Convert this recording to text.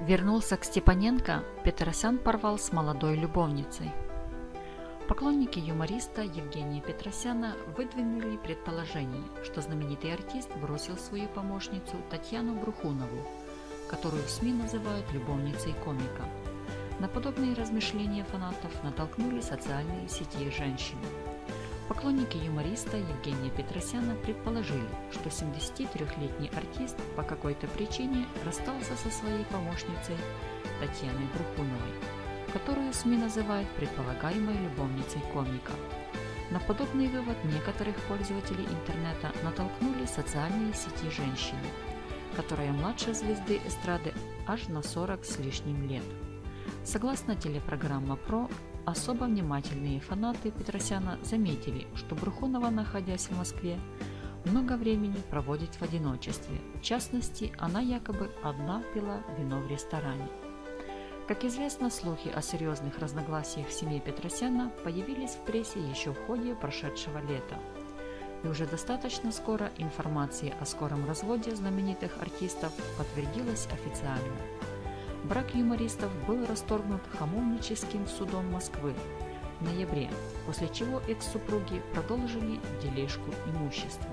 Вернулся к Степаненко, Петросян порвал с молодой любовницей. Поклонники юмориста Евгения Петросяна выдвинули предположение, что знаменитый артист бросил свою помощницу Татьяну Брухунову, которую в СМИ называют любовницей комика. На подобные размышления фанатов натолкнули социальные сети женщин. Поклонники юмориста Евгения Петросяна предположили, что 73-летний артист по какой-то причине расстался со своей помощницей Татьяной Брухуновой, которую СМИ называют предполагаемой любовницей комика. На подобный вывод некоторых пользователей интернета натолкнули социальные сети женщины, которая младше звезды эстрады аж на 40 с лишним лет. Согласно телепрограмма «Про», Особо внимательные фанаты Петросяна заметили, что Брухунова, находясь в Москве, много времени проводит в одиночестве. В частности, она якобы одна пила вино в ресторане. Как известно, слухи о серьезных разногласиях в семье Петросяна появились в прессе еще в ходе прошедшего лета. И уже достаточно скоро информация о скором разводе знаменитых артистов подтвердилась официально. Брак юмористов был расторгнут Хамовническим судом Москвы в ноябре, после чего экс-супруги продолжили дележку имущества.